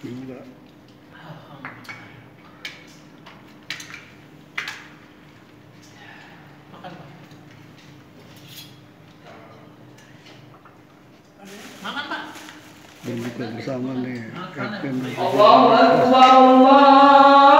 Enggak. Makan, Pak. Makan, Pak. Dan kita bersama nih, Allah, ya. Allah.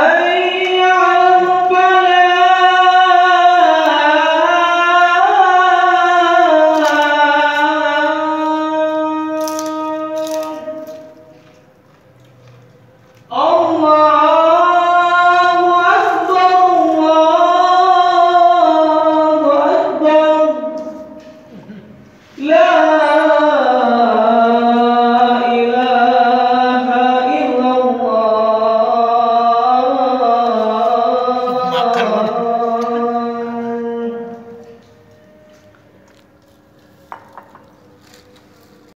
Ai!